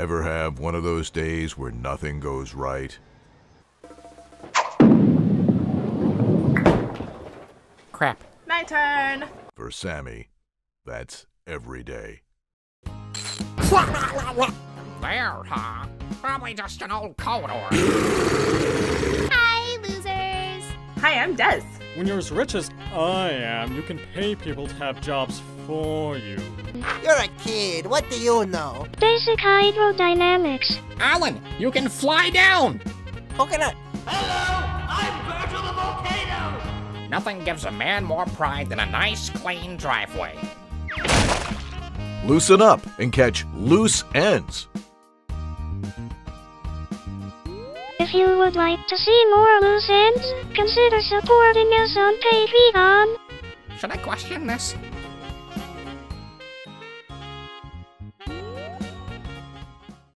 Ever have one of those days where nothing goes right? Crap. My turn. For Sammy, that's every day. There, huh? Probably just an old corridor. Hi, losers! Hi, I'm Des. When you're as rich as I am, you can pay people to have jobs for you. You're a kid. What do you know? Basic hydrodynamics. Alan, you can fly down! Coconut. Hello, I'm Virgil the Volcano. Nothing gives a man more pride than a nice, clean driveway. Loosen up and catch loose ends. If you would like to see more loose ends, consider supporting us on Patreon. Should I question this?